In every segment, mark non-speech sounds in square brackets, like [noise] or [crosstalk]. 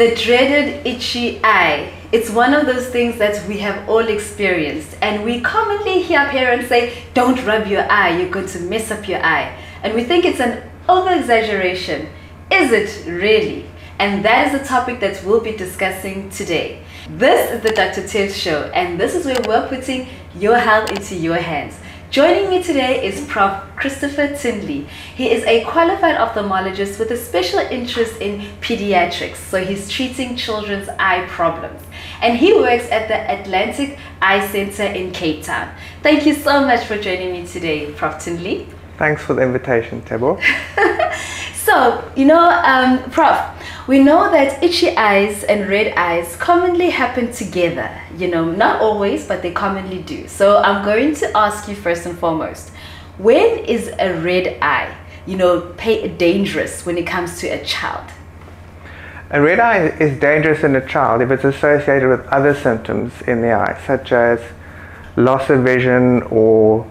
The dreaded itchy eye. It's one of those things that we have all experienced, and we commonly hear parents say, Don't rub your eye, you're going to mess up your eye. And we think it's an over exaggeration. Is it really? And that is the topic that we'll be discussing today. This is the Dr. Tebz Show, and this is where we're putting your health into your hands. Joining me today is Prof. Christopher Tinley. He is a qualified ophthalmologist with a special interest in pediatrics, so he's treating children's eye problems. And he works at the Atlantic Eye Center in Cape Town. Thank you so much for joining me today, Prof. Tinley. Thanks for the invitation, Tebo. [laughs] so, you know, um, Prof, we know that itchy eyes and red eyes commonly happen together. You know, not always, but they commonly do. So I'm going to ask you first and foremost, when is a red eye, you know, dangerous when it comes to a child? A red eye is dangerous in a child if it's associated with other symptoms in the eye, such as loss of vision or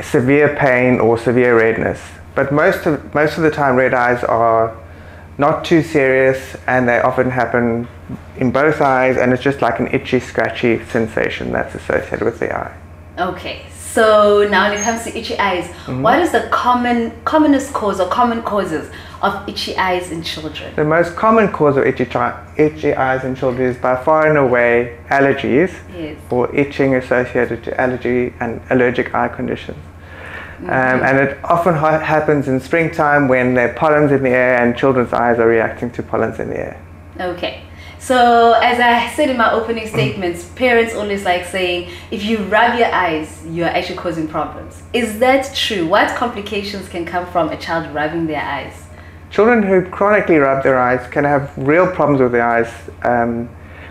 severe pain or severe redness. But most of, most of the time, red eyes are not too serious and they often happen in both eyes and it's just like an itchy scratchy sensation that's associated with the eye okay so now when it comes to itchy eyes mm-hmm. what is the common commonest cause or common causes of itchy eyes in children the most common cause of itchy, itchy eyes in children is by far and away allergies yes. or itching associated to allergy and allergic eye conditions um, and it often ha- happens in springtime when there are pollens in the air and children's eyes are reacting to pollens in the air. Okay. So, as I said in my opening statements, parents always like saying, if you rub your eyes, you are actually causing problems. Is that true? What complications can come from a child rubbing their eyes? Children who chronically rub their eyes can have real problems with their eyes um,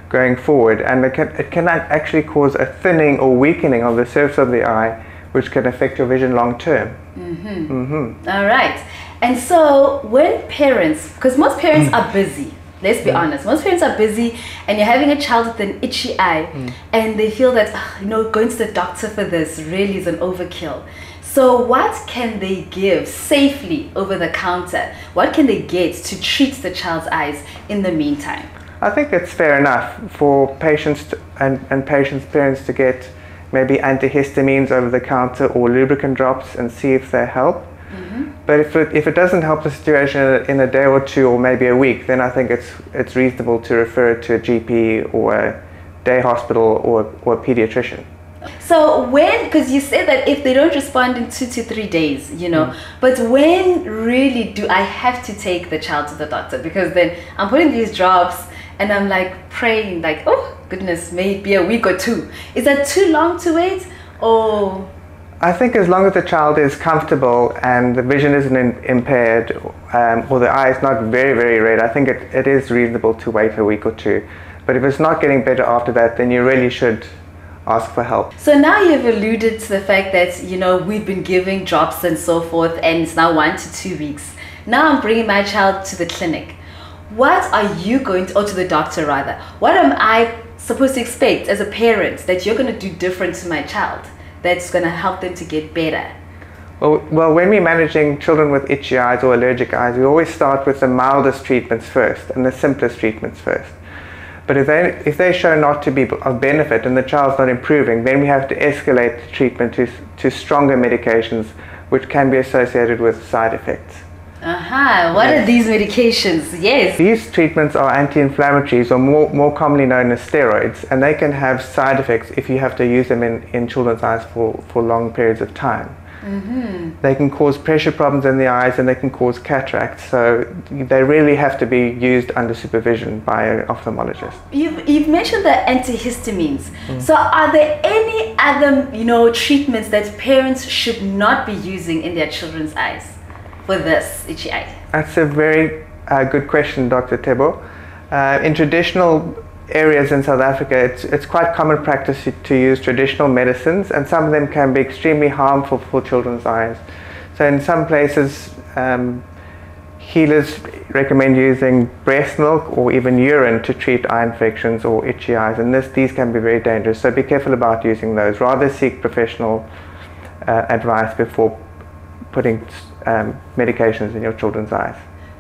going forward, and it can, it can actually cause a thinning or weakening of the surface of the eye which can affect your vision long term. Mm-hmm. Mm-hmm. All right. And so when parents, because most parents are busy, let's be mm. honest, most parents are busy and you're having a child with an itchy eye mm. and they feel that, you know, going to the doctor for this really is an overkill. So what can they give safely over the counter? What can they get to treat the child's eyes in the meantime? I think it's fair enough for patients to, and, and patients' parents to get maybe antihistamines over the counter or lubricant drops and see if they help. Mm-hmm. But if it, if it doesn't help the situation in a day or two or maybe a week, then I think it's, it's reasonable to refer it to a GP or a day hospital or, or a pediatrician. So when, because you say that if they don't respond in two to three days, you know, mm. but when really do I have to take the child to the doctor? Because then I'm putting these drops and I'm like praying, like, oh goodness, maybe a week or two. Is that too long to wait, or? I think as long as the child is comfortable and the vision isn't in, impaired, um, or the eye is not very very red, I think it, it is reasonable to wait a week or two. But if it's not getting better after that, then you really should ask for help. So now you've alluded to the fact that you know we've been giving drops and so forth, and it's now one to two weeks. Now I'm bringing my child to the clinic what are you going to, or to the doctor rather, what am I supposed to expect as a parent that you're going to do different to my child that's going to help them to get better? Well, well, when we're managing children with itchy eyes or allergic eyes, we always start with the mildest treatments first and the simplest treatments first. But if they, if they show not to be of benefit and the child's not improving, then we have to escalate the treatment to, to stronger medications which can be associated with side effects. Uh-huh. What yes. are these medications? Yes. These treatments are anti-inflammatories or more, more commonly known as steroids and they can have side effects if you have to use them in, in children's eyes for, for long periods of time. Mm-hmm. They can cause pressure problems in the eyes and they can cause cataracts. So they really have to be used under supervision by an ophthalmologist. You've, you've mentioned the antihistamines. Mm. So are there any other you know treatments that parents should not be using in their children's eyes? For this eye? That's a very uh, good question, Dr. Tebo. Uh, in traditional areas in South Africa, it's, it's quite common practice to use traditional medicines, and some of them can be extremely harmful for children's eyes. So, in some places, um, healers recommend using breast milk or even urine to treat eye infections or itchy eyes, and this, these can be very dangerous. So, be careful about using those. Rather, seek professional uh, advice before putting um, medications in your children's eyes.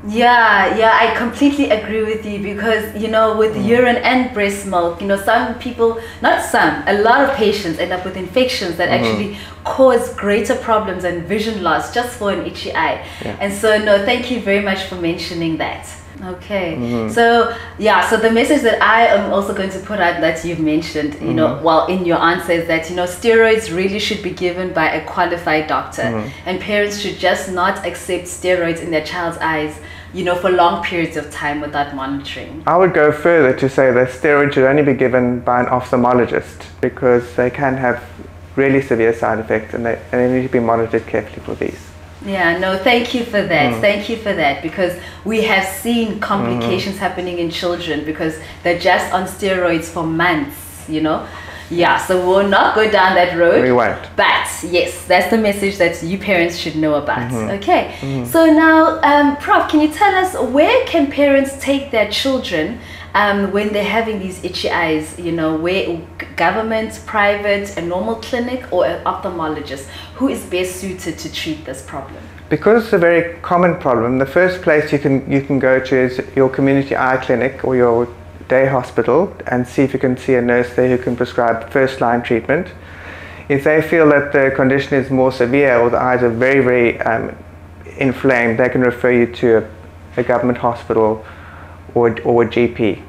Yeah, yeah, I completely agree with you because you know with Mm. urine and breast milk, you know some people, not some, a lot of patients end up with infections that actually cause greater problems and vision loss just for an itchy eye. Yeah. And so no, thank you very much for mentioning that. Okay, Mm-hmm. so yeah, so the message that I am also going to put out that you've mentioned, you know, Mm-hmm. well in your answer is that you know steroids really should be given by a qualified doctor, Mm-hmm. and parents should just not accept steroids in their child's eyes, you know, for long periods of time without monitoring. I would go further to say that steroids should only be given by an ophthalmologist because they can have really severe side effects and they, and they need to be monitored carefully for these. Yeah, no, thank you for that. Mm. Thank you for that because we have seen complications Mm-hmm. happening in children because they're just on steroids for months, you know? Yeah, so we'll not go down that road. We won't. But yes, that's the message that you parents should know about. Mm-hmm. Okay, so now, um, Prof, can you tell us where can parents take their children um, when they're having these itchy eyes? You know, where government, private, a normal clinic, or an ophthalmologist? Who is best suited to treat this problem? Because it's a very common problem, the first place you can you can go to is your community eye clinic or your day hospital and see if you can see a nurse there who can prescribe first line treatment. If they feel that the condition is more severe or the eyes are very very um, inflamed, they can refer you to a, a government hospital or or a GP.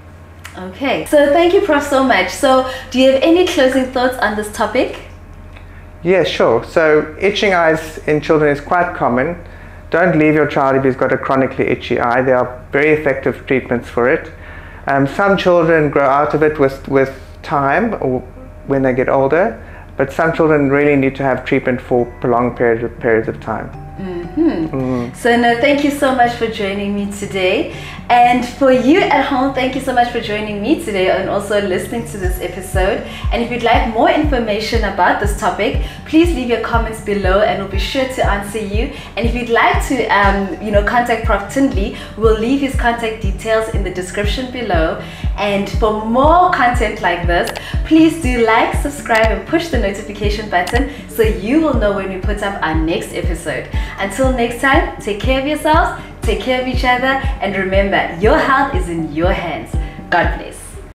Okay, so thank you, Prof, so much. So, do you have any closing thoughts on this topic? Yeah, sure. So itching eyes in children is quite common. Don't leave your child if he's got a chronically itchy eye. There are very effective treatments for it. Um, some children grow out of it with, with time or when they get older, but some children really need to have treatment for prolonged periods of, periods of time. So, no, thank you so much for joining me today. And for you at home, thank you so much for joining me today and also listening to this episode. And if you'd like more information about this topic, please leave your comments below and we'll be sure to answer you. And if you'd like to, um, you know, contact Prof. Tinley, we'll leave his contact details in the description below. And for more content like this, please do like, subscribe, and push the notification button so you will know when we put up our next episode. Until next time, take care of yourselves, take care of each other, and remember, your health is in your hands. God bless.